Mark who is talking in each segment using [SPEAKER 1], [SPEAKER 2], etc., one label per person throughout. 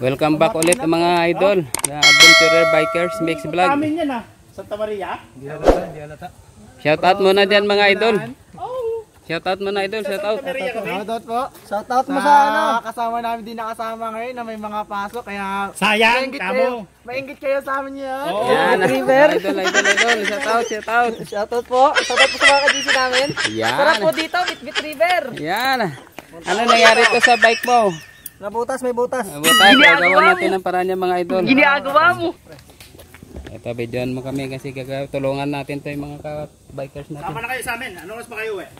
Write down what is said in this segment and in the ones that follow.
[SPEAKER 1] Welcome back ulit mga idol sa Adventurer Bikers Mix Vlog.
[SPEAKER 2] Amin yan ah. Santa Maria.
[SPEAKER 1] Shout out muna dyan mga idol. Shout out muna idol, shout out.
[SPEAKER 2] Kami.
[SPEAKER 3] Shoutout po. Shoutout mo sa ano. Kasama namin din nakasama ngayon na may mga pasok kaya
[SPEAKER 2] Sayang, kamo.
[SPEAKER 3] Maingit kayo sa amin yan.
[SPEAKER 2] Oo.
[SPEAKER 1] Yan,
[SPEAKER 3] River.
[SPEAKER 1] idol, idol, idol. Shout out, shout out.
[SPEAKER 3] Shoutout po. Shoutout po sa mga kadisi namin. Sarap po
[SPEAKER 1] Yan.
[SPEAKER 3] dito, Bitbit River.
[SPEAKER 1] Yan. Ano nangyari to sa bike mo?
[SPEAKER 3] Nabutas, may butas.
[SPEAKER 1] Butas, gagawa natin ang paraan niya mga idol.
[SPEAKER 3] Ginagawa mo.
[SPEAKER 1] Ito, videoan mo kami kasi gagawa, tulungan natin to yung mga ka-bikers natin.
[SPEAKER 2] Tama na kayo sa amin. Anong oras pa kayo eh?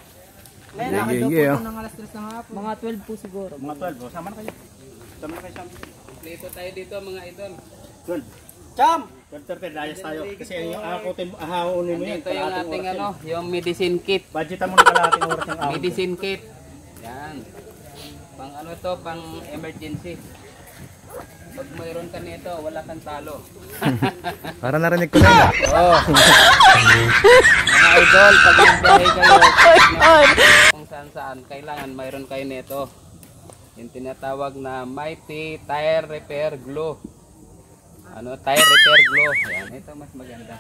[SPEAKER 3] Ngayon, nakita po ng alas 3 ng hapon. Mga 12 po siguro.
[SPEAKER 2] Mga 12. oh. Sama na kayo. Sama na kayo sa amin.
[SPEAKER 1] Dito tayo dito mga idol.
[SPEAKER 2] 12.
[SPEAKER 3] Cham!
[SPEAKER 2] 12.30, layas tayo. Kasi yung akutin, ahawunin mo yun.
[SPEAKER 1] Dito yung ating ano,
[SPEAKER 2] yun.
[SPEAKER 1] yung medicine kit.
[SPEAKER 2] Budgetan mo na kalahating oras ng ahon.
[SPEAKER 1] Medicine kit. Yan. Pang ano to, pang emergency. Pag mayroon ka nito, wala kang talo.
[SPEAKER 4] Para narinig ko na yun.
[SPEAKER 1] Oh. Mga idol, pag nagbiyahe kayo, kung saan saan, kailangan mayroon kayo nito. Yung tinatawag na Mighty Tire Repair Glue. Ano, tire repair glue. Yan, ito mas maganda.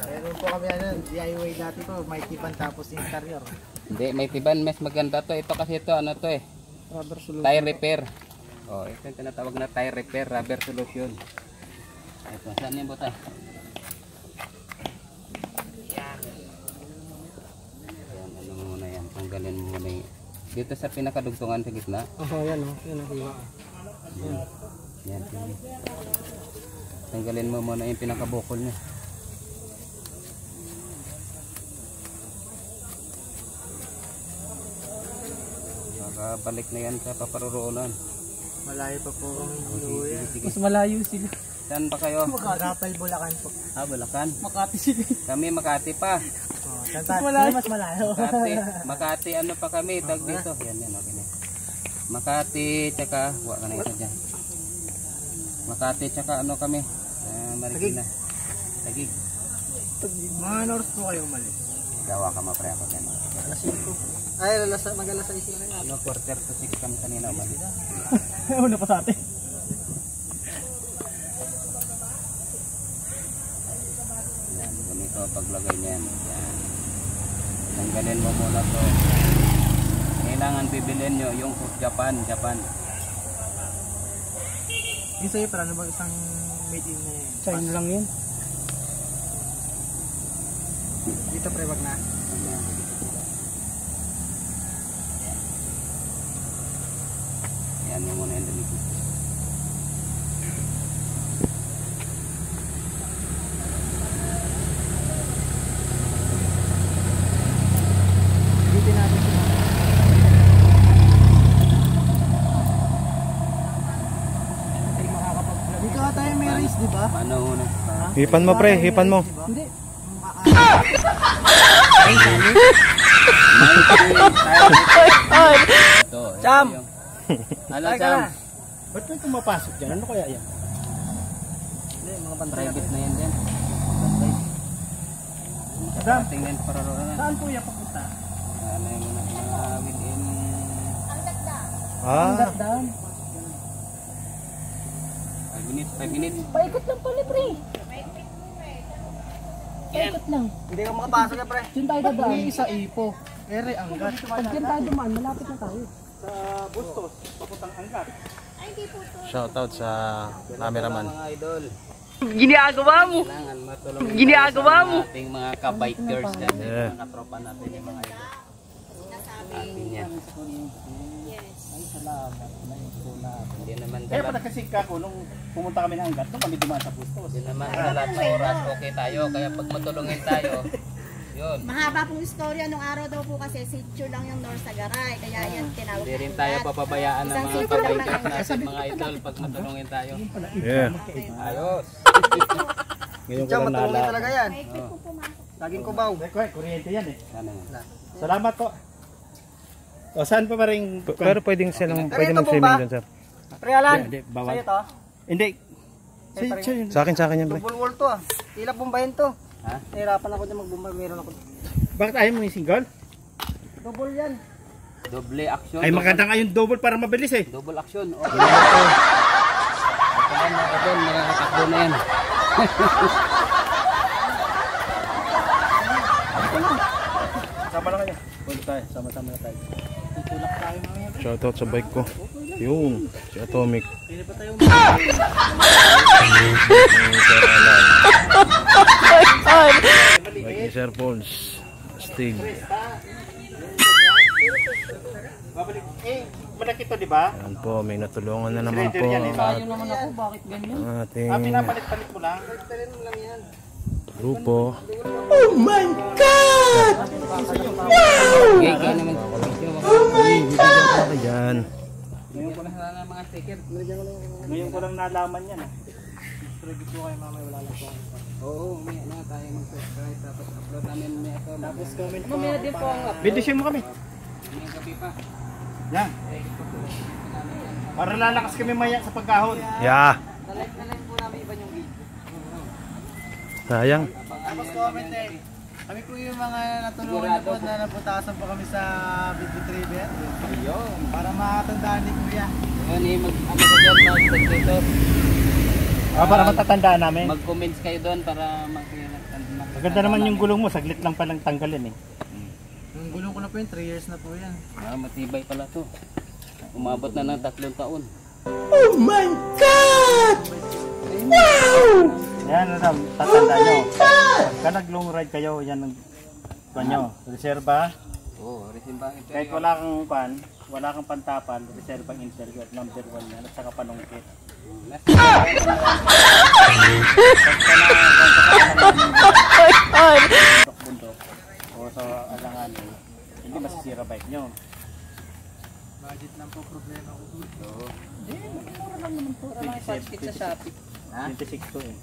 [SPEAKER 3] Meron po kami ano, DIY dati po, may tipan tapos interior.
[SPEAKER 1] Hindi, may tiban, mas maganda to. Ito kasi ito, ano to eh,
[SPEAKER 3] Rubber solution.
[SPEAKER 1] tire repair. Oh, ito yung tinatawag na tire repair rubber solution. Ito, saan yung buta? Ayan, ano mo muna yan, tanggalin mo muna yung... Dito sa pinakadugtungan sa gitna.
[SPEAKER 3] Oh, yan oh, yan oh, hiwa.
[SPEAKER 1] Yan. Yan. Tanggalin mo muna yung pinakabukol niya. Makabalik na yan sa paparuroonan.
[SPEAKER 3] Malayo pa po ang
[SPEAKER 1] sige.
[SPEAKER 3] Mas malayo sila.
[SPEAKER 1] Saan ba kayo?
[SPEAKER 3] Makatapal Bulacan po.
[SPEAKER 1] Ah, Bulacan.
[SPEAKER 3] Makati sila.
[SPEAKER 1] Kami Makati pa.
[SPEAKER 3] Oh, mas malayo. Mas malayo.
[SPEAKER 1] Makati, Makati ano pa kami, tag dito. Yan, yan, okay na. Makati, tsaka, huwa ka na isa dyan. Makati, tsaka ano kami, uh, Marikina. Tagig.
[SPEAKER 3] Mga ano oras po kayo umalis?
[SPEAKER 1] Gawa ka mapre ako dyan.
[SPEAKER 3] Alas 5. Ay, alas mag-alas 6 na nga.
[SPEAKER 1] Ano, quarter to six kami kanina umalis.
[SPEAKER 3] Una pa sa atin.
[SPEAKER 1] Yan, ganito paglagay niyan. Yan. Tanggalin mo muna to. Kailangan bibilin nyo yung Japan, Japan.
[SPEAKER 3] Yung sa'yo, para ano bang isang made in?
[SPEAKER 2] China lang yun.
[SPEAKER 3] Dito pre, wag na.
[SPEAKER 1] Yan mo muna yung dumi.
[SPEAKER 3] Dito yung may race, di ba?
[SPEAKER 1] Ano muna?
[SPEAKER 4] Hipan mo pre, hipan mo.
[SPEAKER 3] Hindi. Cham!
[SPEAKER 1] Ano, Cham?
[SPEAKER 2] Ba't may pumapasok dyan? Ano kaya yan?
[SPEAKER 3] Hindi, mga
[SPEAKER 1] Private na yan din.
[SPEAKER 2] Adam,
[SPEAKER 1] Tingnan pararoonan.
[SPEAKER 2] saan po yan papunta?
[SPEAKER 1] Ano yung mga within
[SPEAKER 4] Ah,
[SPEAKER 3] down.
[SPEAKER 1] 5 minutes, 5 minutes.
[SPEAKER 5] Paikot lang pala, pre. Paikot lang.
[SPEAKER 3] Hindi ka makapasok yan, pre.
[SPEAKER 5] Diyan tayo dadaan.
[SPEAKER 2] May isa ipo. Ere, anggat.
[SPEAKER 5] Pag diyan tayo dumaan, malapit na tayo.
[SPEAKER 2] Sa Bustos, papuntang anggat.
[SPEAKER 4] shoutout sa cameraman.
[SPEAKER 1] Mga idol.
[SPEAKER 3] Ginagawa mo.
[SPEAKER 1] Kailangan sa
[SPEAKER 3] mo.
[SPEAKER 1] ating mga ka-bikers natin,
[SPEAKER 4] Yeah.
[SPEAKER 1] mga tropa natin yung mga idol. Atin yan. Hindi naman
[SPEAKER 2] Kaya pa
[SPEAKER 1] dalat,
[SPEAKER 2] nagkasingka ko nung pumunta kami ng anggat, nung kami dumaan sa Bustos.
[SPEAKER 1] hindi naman dalat na oras okay tayo. Kaya pag matulungin tayo, yun.
[SPEAKER 6] Mahaba pong istorya nung araw daw po kasi sityo lang yung North Sagaray. Kaya yan tinawag
[SPEAKER 1] Hindi
[SPEAKER 6] na
[SPEAKER 1] rin tayo papabayaan ng mga
[SPEAKER 6] lang naman.
[SPEAKER 1] natin, mga idol, pag matulungin tayo.
[SPEAKER 4] Yeah.
[SPEAKER 1] Ayos.
[SPEAKER 2] Ngayon
[SPEAKER 3] Diyan, matulungin talaga yan.
[SPEAKER 6] Po.
[SPEAKER 3] Laging kubaw.
[SPEAKER 2] Kuryente yan eh.
[SPEAKER 1] Ano?
[SPEAKER 2] Salamat po. O saan pa pa rin?
[SPEAKER 4] P- Pero pwedeng silang, pwede mag-swimming
[SPEAKER 3] ba?
[SPEAKER 4] dyan sir.
[SPEAKER 3] Pre, Alan.
[SPEAKER 2] Hindi, bawal.
[SPEAKER 3] Sa'yo to.
[SPEAKER 2] Hindi.
[SPEAKER 4] Sa akin, sa akin yan pre.
[SPEAKER 3] Double wall to ah. Tila bombahin to.
[SPEAKER 1] Ha?
[SPEAKER 3] Nahirapan ako dyan magbumba. Meron ako.
[SPEAKER 2] bakit ayaw mo yung single?
[SPEAKER 3] Double yan.
[SPEAKER 1] Doble action.
[SPEAKER 2] Ay maganda nga yung double para mabilis eh.
[SPEAKER 1] Double action. Oh. Ito mga idol, nakakatakbo na yan.
[SPEAKER 2] Sama na kayo. Punta tayo, sama-sama na tayo.
[SPEAKER 4] Shoutout sa bike ko. Yung, si Atomic. Bike ni Sir Pons. Stig.
[SPEAKER 2] Babalik. Eh, malaki to, di ba?
[SPEAKER 4] Yan po, may natulungan na naman po.
[SPEAKER 2] yan.
[SPEAKER 4] At
[SPEAKER 5] naman ako, bakit ganyan?
[SPEAKER 2] Ah, pinapalit-palit mo lang.
[SPEAKER 4] Grupo.
[SPEAKER 1] Okay, kaya naman.
[SPEAKER 4] Ayan.
[SPEAKER 1] Ngayon ko na sana mga sticker.
[SPEAKER 2] Ngayon ko lang nalaman yan. ah.
[SPEAKER 1] Oo, may ano tayo mag-subscribe tapos upload namin may ito. Tapos comment
[SPEAKER 5] Mamaya din po ang
[SPEAKER 2] Bidisyon mo kami.
[SPEAKER 1] Ngayong gabi pa.
[SPEAKER 2] Yan. Para lalakas kami maya sa pagkahon.
[SPEAKER 4] Yeah. Sayang.
[SPEAKER 3] Tapos comment eh. Kami po yung mga natulungan niyo po na naputasan po kami sa video trivia.
[SPEAKER 1] Ayun.
[SPEAKER 3] Para makatandaan ni Kuya.
[SPEAKER 1] Ngayon eh, mag, ano ko dyan, mag dito.
[SPEAKER 2] Ah, para matatandaan namin.
[SPEAKER 1] Mag-comments kayo doon para mag
[SPEAKER 2] Maganda naman yung gulong mo, saglit lang palang tanggalin eh.
[SPEAKER 3] Yung gulong ko na po yun, 3 years na po yan.
[SPEAKER 1] Ah, matibay pala to. Umabot na ng tatlong taon.
[SPEAKER 2] Yan, ano, tatandaan nyo. Pagka nag-long ride kayo, yan ang panyo. Reserva.
[SPEAKER 1] Oo, oh, ito.
[SPEAKER 2] Kahit wala kang pan, wala kang pantapal, reserva ang interior, number one yan, at saka panungkit. Bundok-bundok o sa alanganin, hindi masisira bike nyo.
[SPEAKER 3] Budget lang po problema ko.
[SPEAKER 1] sa Shopee. Ha?
[SPEAKER 2] 26 to eh.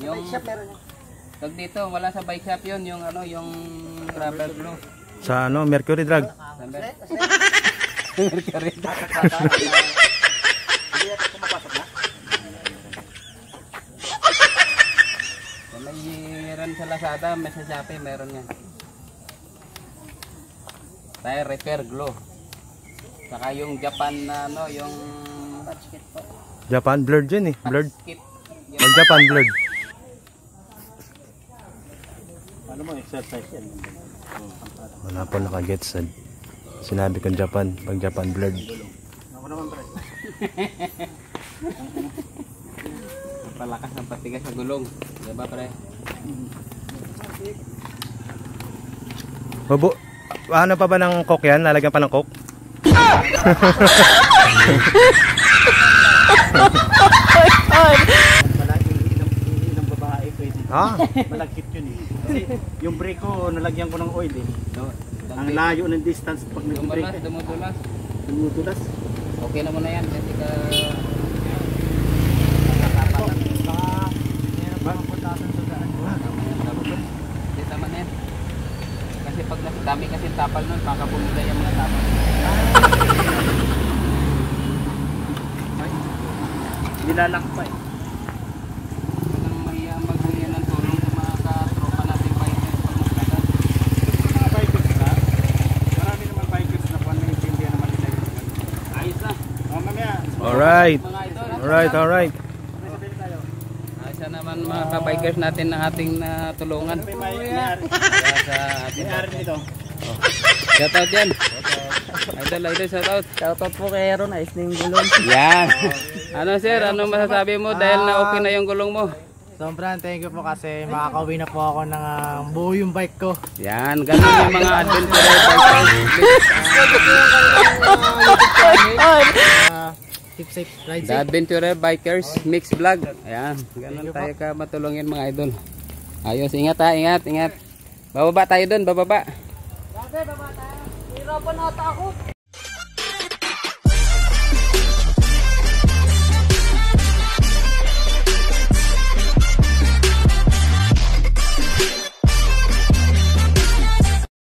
[SPEAKER 1] Yung Tag dito, wala sa bike shop yun, yung ano, yung rubber glue.
[SPEAKER 4] Sa ano, Mercury Drug.
[SPEAKER 1] Number? Mercury. May ran sa Lazada, may sa Shopee, meron yan. Tire repair glue. Saka yung Japan na ano, yung.
[SPEAKER 4] Japan blurred yun eh. Blurred. Ang Japan blurred.
[SPEAKER 2] Ano mo, exercise yan.
[SPEAKER 4] Wala po nakagets. Sinabi kong Japan. Pag Japan blurred.
[SPEAKER 2] Ako naman pre.
[SPEAKER 1] Palakas ang patigas sa gulong. Diba pre?
[SPEAKER 4] Bubu. Ano pa ba ng coke yan? Lalagyan pa ng coke?
[SPEAKER 2] Malaki ilang, ilang babae pwede.
[SPEAKER 4] Ah.
[SPEAKER 2] Malagkit yun eh. Kasi yung brake ko, nalagyan ko ng oil eh.
[SPEAKER 1] No,
[SPEAKER 2] Ang layo ng distance pag nag-brake
[SPEAKER 1] Dumudulas,
[SPEAKER 2] eh.
[SPEAKER 1] dumudulas.
[SPEAKER 2] Tumutulas.
[SPEAKER 1] Okay na muna yan kasi ka na pag dami kasi tapal nun, baka bumila yung mga tapal.
[SPEAKER 2] Nilalak pa eh.
[SPEAKER 1] Walang mahiya maghuya ng tulong sa mga katropa nating bikers pag magkadal.
[SPEAKER 2] Mga bikers na, marami naman bikers na kung ano yung intindihan naman nila yun.
[SPEAKER 1] Ayos na.
[SPEAKER 2] Oh, mamaya,
[SPEAKER 4] Alright. Alright, alright.
[SPEAKER 1] na naman mga ka-bikers natin na ating natulungan.
[SPEAKER 2] May-ari
[SPEAKER 1] Kaya sa ating
[SPEAKER 2] nito.
[SPEAKER 1] Shoutout yan. Idol, idol, shoutout.
[SPEAKER 3] Shoutout po kay Aaron, ayos na yung gulong.
[SPEAKER 1] Yan. Ano sir, ano masasabi mo dahil na okay na yung gulong mo?
[SPEAKER 3] Sobrang thank you po kasi makakauwi na po ako ng ah, buo yung bike ko.
[SPEAKER 1] Yan, ganun yung mga adventurer bikers.
[SPEAKER 3] Ah, keep safe, ride
[SPEAKER 1] The
[SPEAKER 3] safe.
[SPEAKER 1] Adventurer Bikers Mix Vlog. Ayan, ganun tayo ka matulungin mga idol. Ayos, ingat ha, ingat, ingat. Bababa tayo doon, bababa.
[SPEAKER 5] Grabe, baba tayo. Hirapan ata ako.